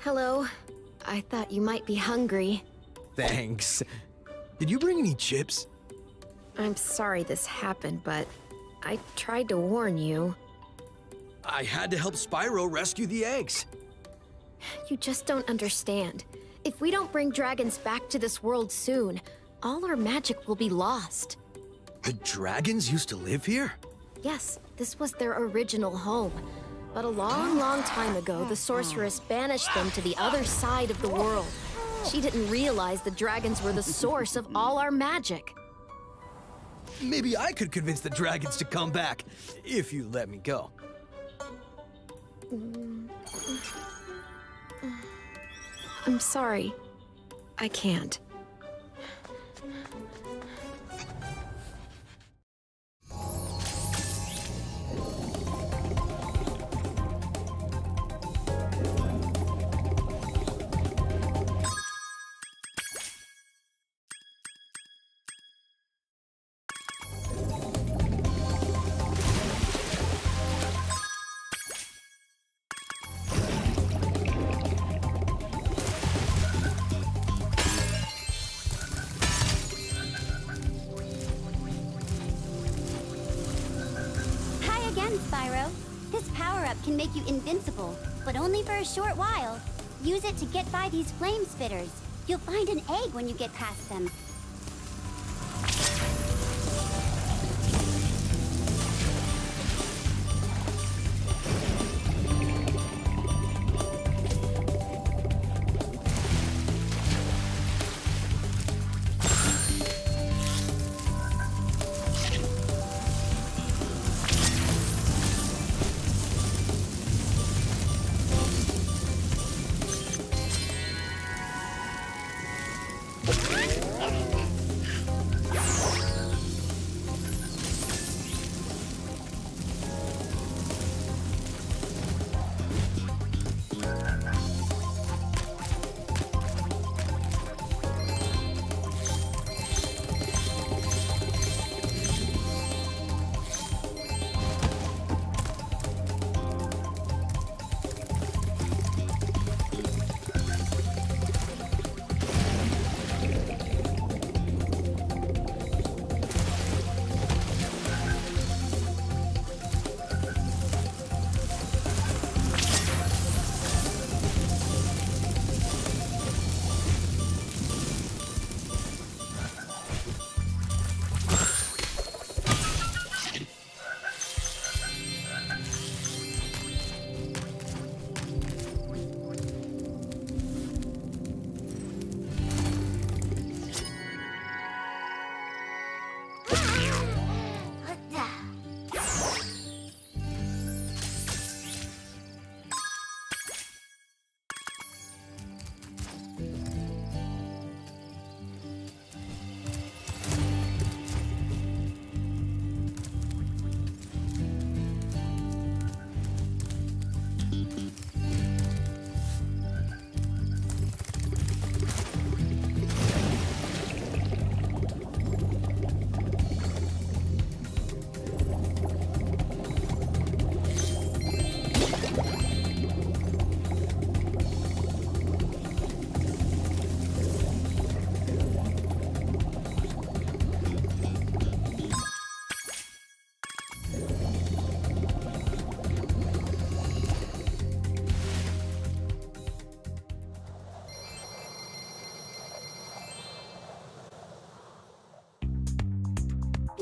Hello. I thought you might be hungry. Thanks. Did you bring any chips? I'm sorry this happened, but I tried to warn you. I had to help Spyro rescue the eggs. You just don't understand. If we don't bring dragons back to this world soon, all our magic will be lost. The dragons used to live here? Yes, this was their original home. But a long, long time ago, the sorceress banished them to the other side of the world. She didn't realize the dragons were the source of all our magic. Maybe I could convince the dragons to come back, if you let me go. I'm sorry. I can't. Power-up can make you invincible, but only for a short while. Use it to get by these flame spitters. You'll find an egg when you get past them.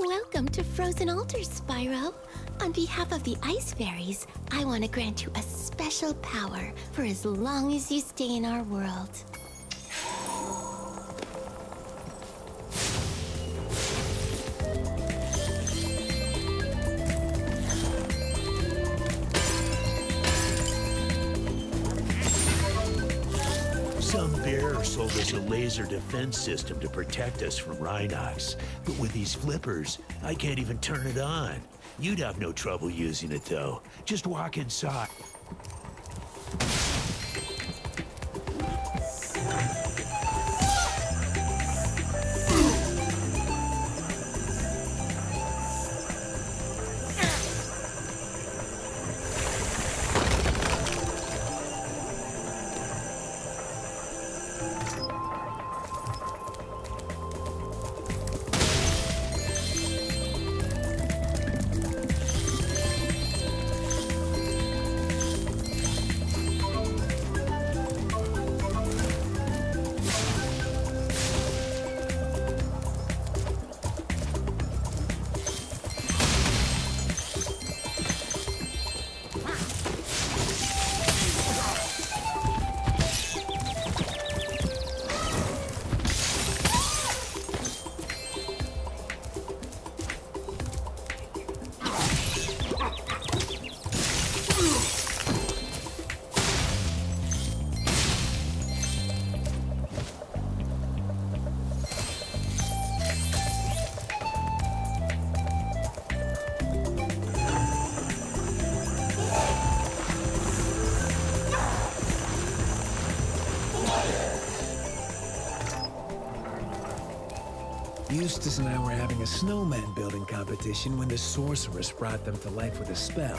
Welcome to Frozen Altars, Spyro. On behalf of the Ice Fairies, I want to grant you a special power for as long as you stay in our world. Laser defense system to protect us from Rhynocs. But with these flippers, I can't even turn it on. You'd have no trouble using it, though. Just walk inside. Eustace and I were having a snowman building competition when the sorceress brought them to life with a spell.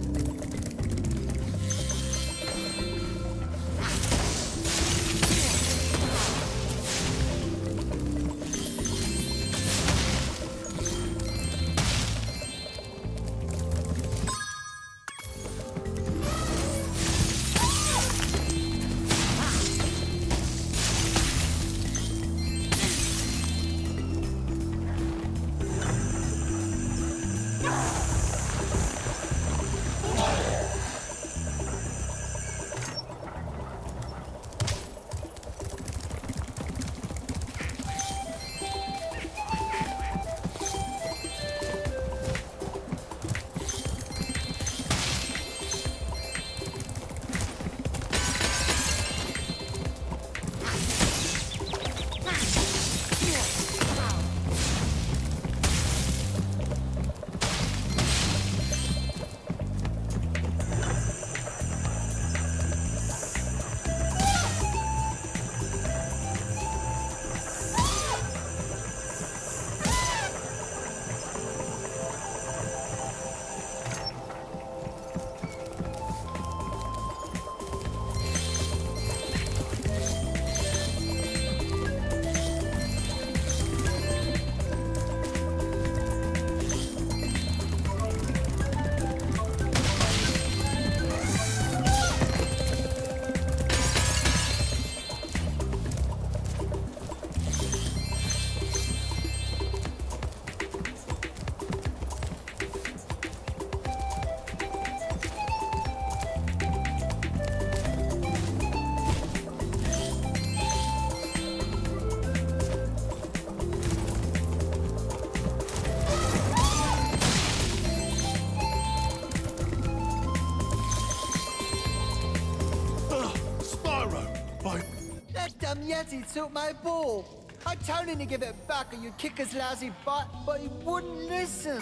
Dumb Yeti took my ball. I told him to give it back or you'd kick his lousy butt, but he wouldn't listen.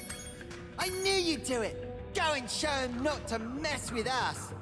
I knew you'd do it. Go and show him not to mess with us.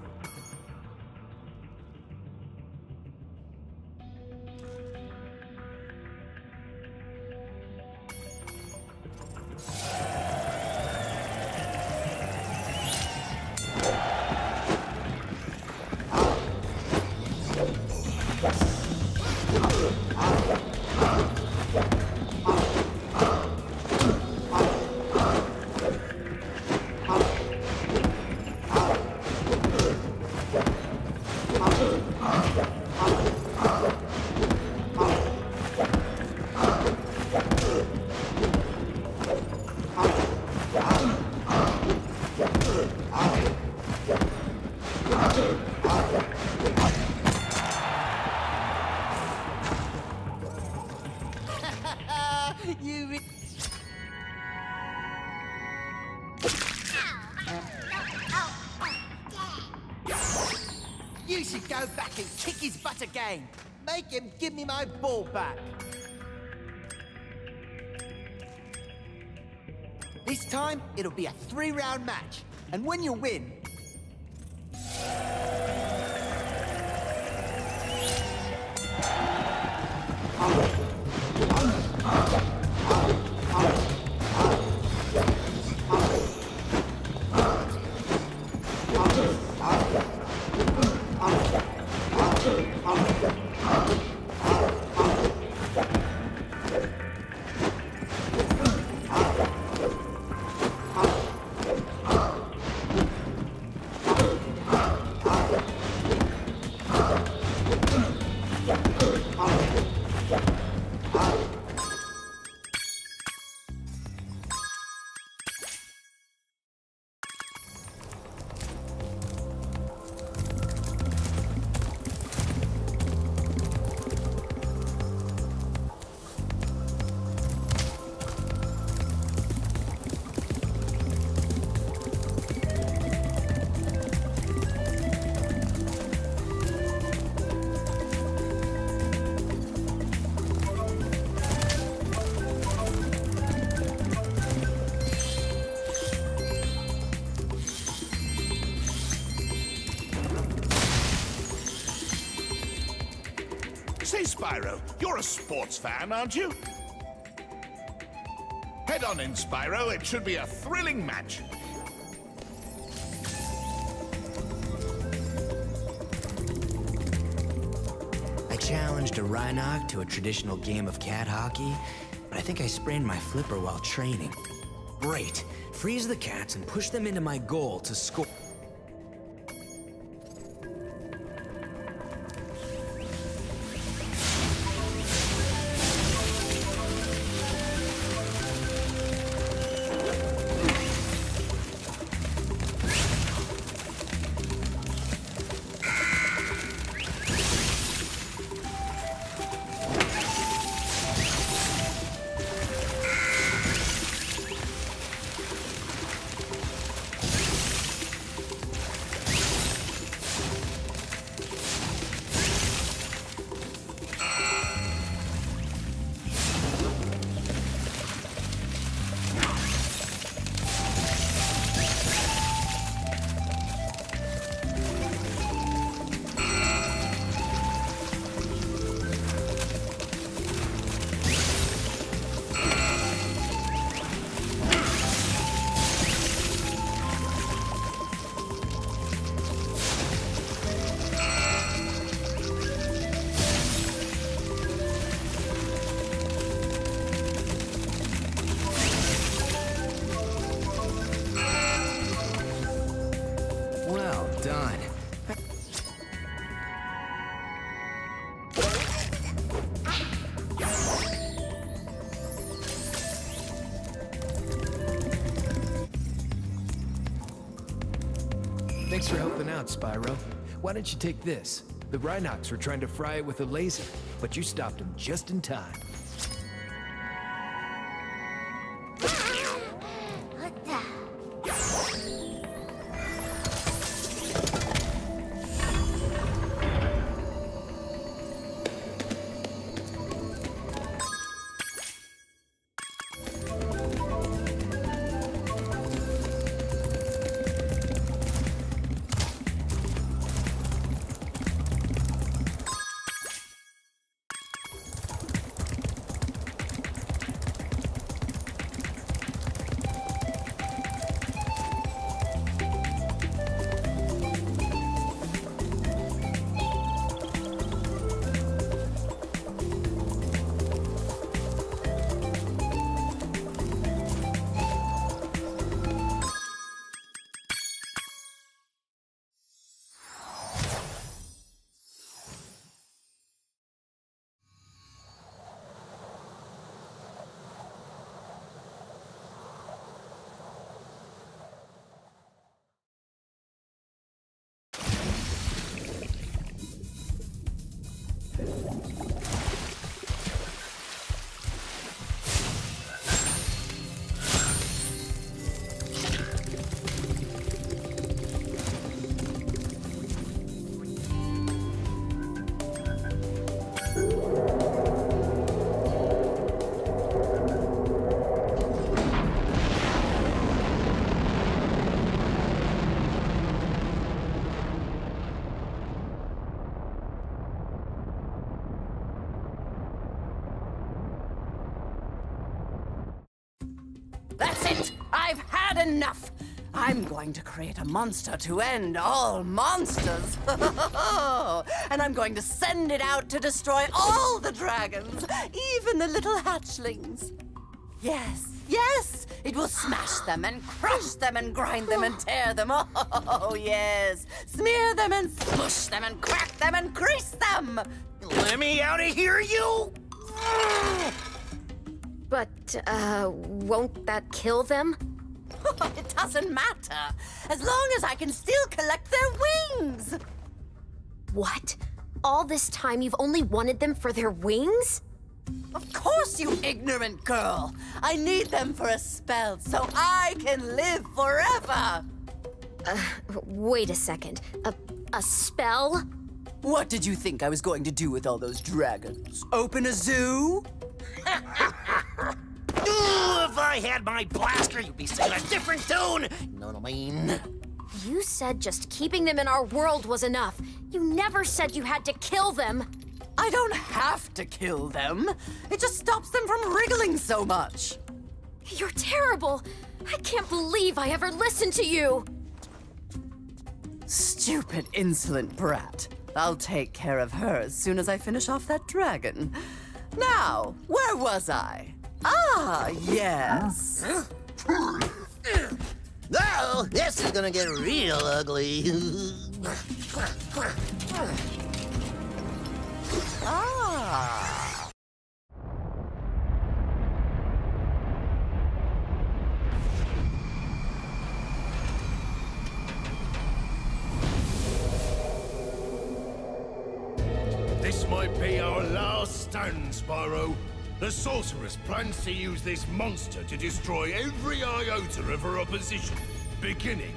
Again. Make him give me my ball back. This time, it'll be a three-round match. And when you win, Spyro, you're a sports fan, aren't you? Head on in, Spyro. It should be a thrilling match. I challenged a Rhynoc to a traditional game of cat hockey, but I think I sprained my flipper while training. Great. Freeze the cats and push them into my goal to score. Spyro. Why don't you take this? The Rhynocs were trying to fry it with a laser, but you stopped them just in time. Enough! I'm going to create a monster to end all monsters! and I'm going to send it out to destroy all the dragons, even the little hatchlings. Yes, yes! It will smash them and crush them and grind them and tear them. Oh, yes! Smear them and smush them and crack them and grease them! Let me out of here, you! But, uh, won't that kill them? it doesn't matter, as long as I can still collect their wings! What? All this time you've only wanted them for their wings? Of course, you ignorant girl! I need them for a spell so I can live forever! Uh, wait a second. A, a spell? What did you think I was going to do with all those dragons? Open a zoo? Ooh, if I had my blaster, you'd be singing a different tune! You know what I mean? You said just keeping them in our world was enough. You never said you had to kill them. I don't have to kill them. It just stops them from wriggling so much. You're terrible. I can't believe I ever listened to you. Stupid, insolent brat. I'll take care of her as soon as I finish off that dragon. Now, where was I? Ah, yes. Oh, this is gonna get real ugly. The Sorceress plans to use this monster to destroy every iota of her opposition, beginning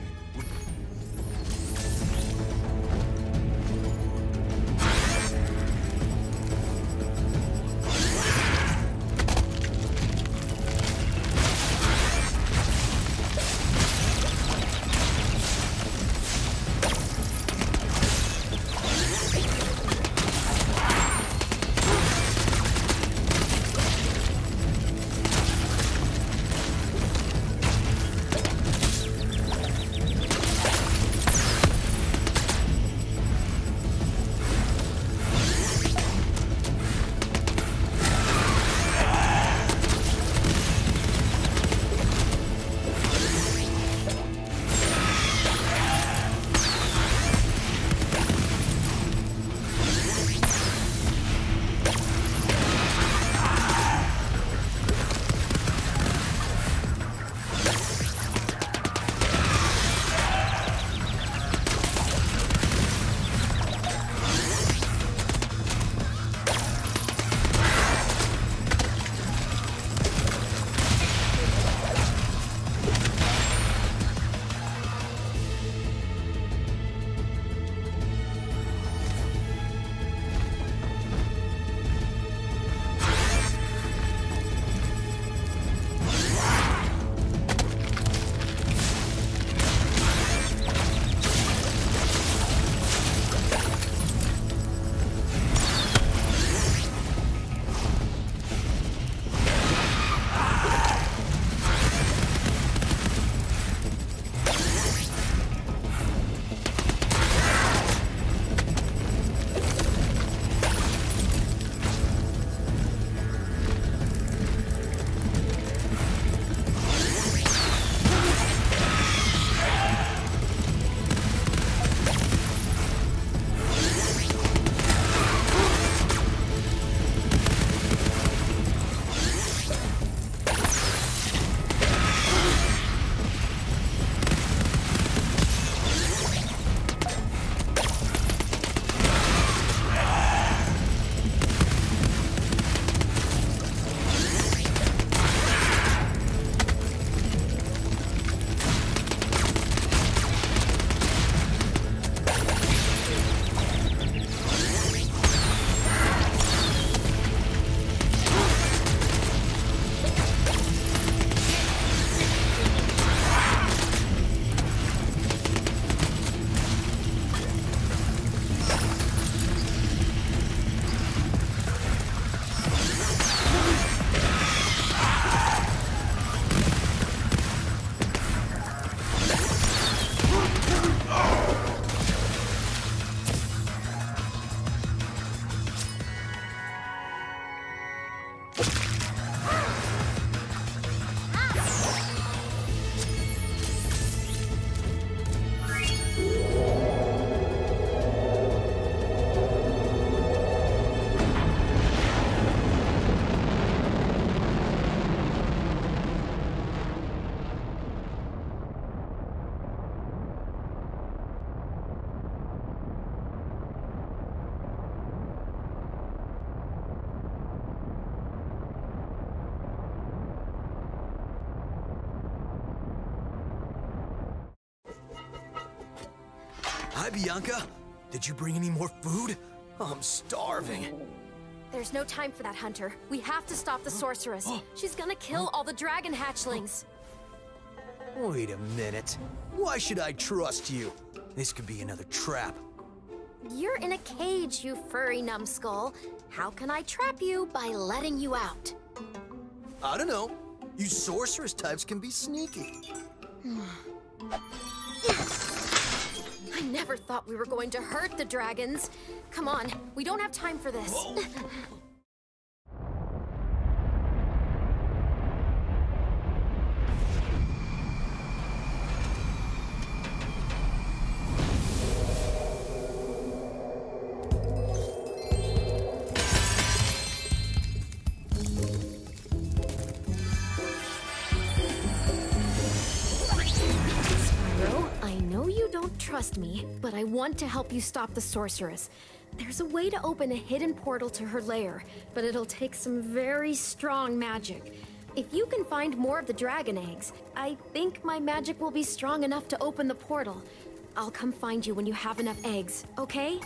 Bianca. Did you bring any more food? I'm starving. There's no time for that, Hunter. We have to stop the sorceress. She's gonna kill all the dragon hatchlings. Wait a minute. Why should I trust you? This could be another trap. You're in a cage, you furry numbskull. How can I trap you by letting you out? I don't know. You sorceress types can be sneaky. I never thought we were going to hurt the dragons. Come on, we don't have time for this. Want to help you stop the sorceress. There's a way to open a hidden portal to her lair, but it'll take some very strong magic. If you can find more of the dragon eggs, I think my magic will be strong enough to open the portal. I'll come find you when you have enough eggs, okay?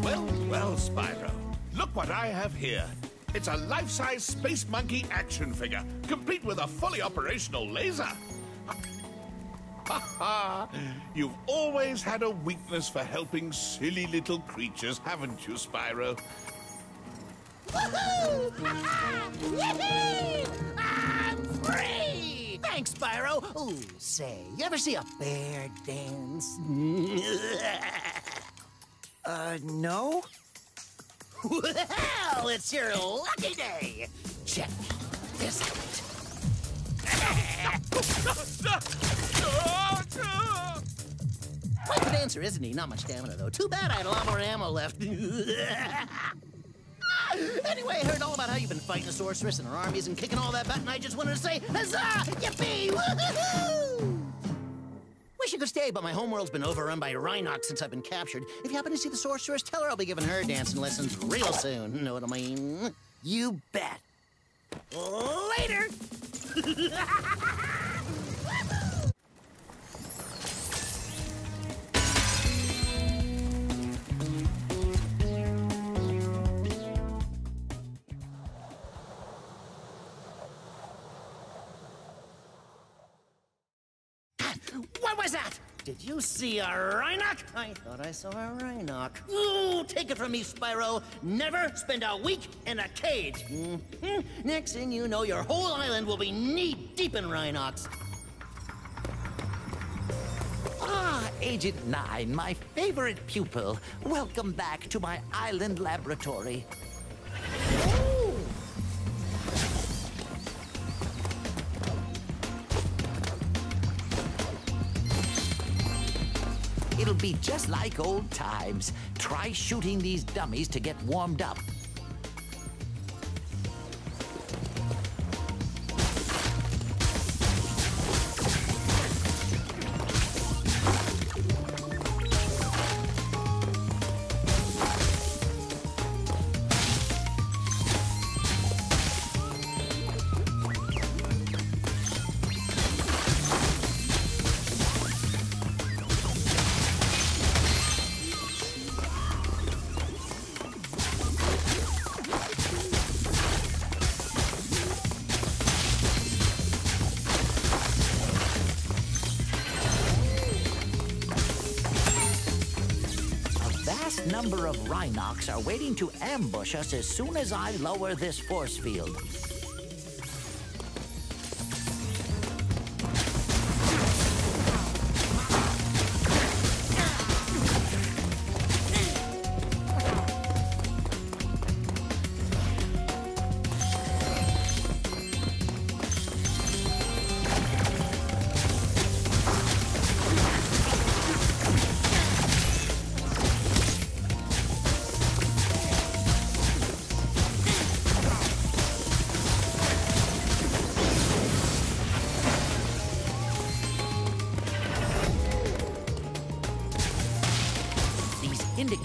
Well, well, Spyro. Look what I have here. It's a life-size Space Monkey action figure, complete with a fully operational laser. Ha ha! You've always had a weakness for helping silly little creatures, haven't you, Spyro? Woohoo! Yippee! I'm free! Thanks, Spyro. Ooh, say, you ever see a bear dance? uh, no? Well, it's your lucky day. Check this out. Quite the dancer, isn't he? Not much stamina, though. Too bad I had a lot more ammo left. anyway, I heard all about how you've been fighting the sorceress and her armies and kicking all that butt, and I just wanted to say, huzzah! Yippee! Woohoo! Wish you could stay, but my homeworld's been overrun by Rhynocs since I've been captured. If you happen to see the sorceress, tell her I'll be giving her dancing lessons real soon. Know what I mean? You bet. Later! see a Rhynoc? I thought I saw a Rhynoc. Ooh, take it from me, Spyro. Never spend a week in a cage. Mhm. Next thing you know, your whole island will be knee deep in Rhynocs. Ah, Agent 9, my favorite pupil. Welcome back to my island laboratory. Be just like old times. Try shooting these dummies to get warmed up. Number of Rhynocs are waiting to ambush us as soon as I lower this force field.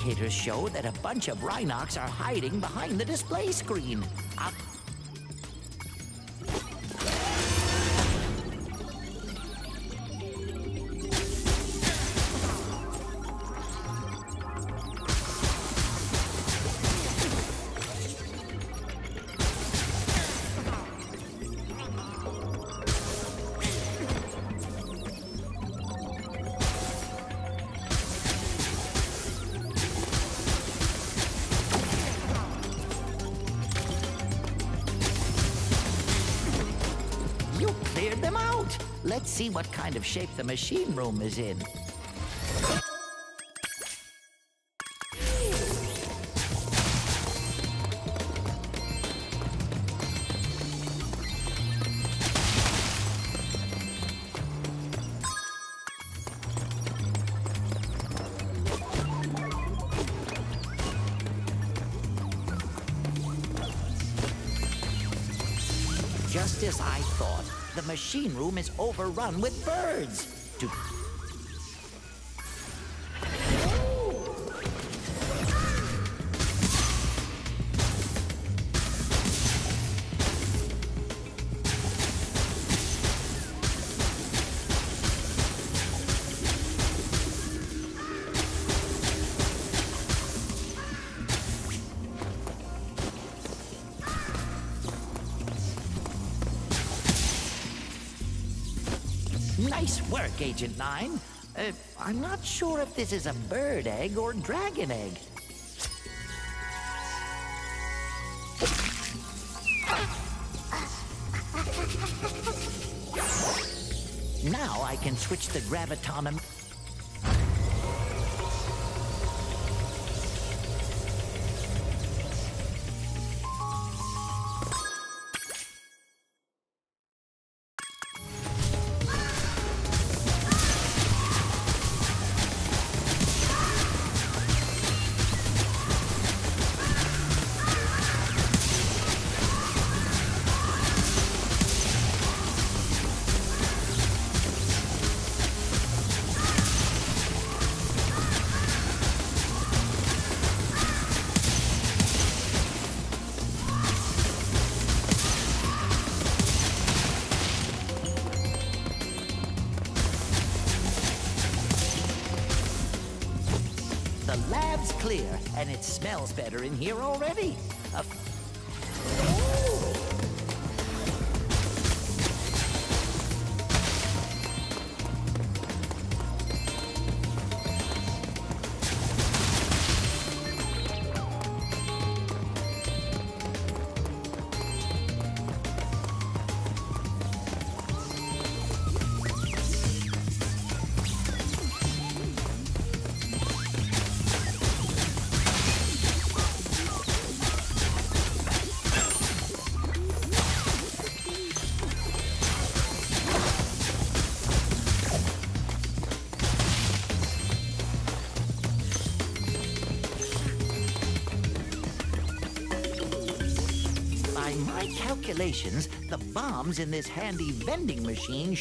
Indicators show that a bunch of Rhynocs are hiding behind the display screen. You cleared them out. Let's see what kind of shape the machine room is in. Machine room is overrun with birds. Nice work, Agent Nine. Uh, I'm not sure if this is a bird egg or dragon egg. Now I can switch the gravitonom. The lab's clear, and it smells better in here already. A the bombs in this handy vending machine.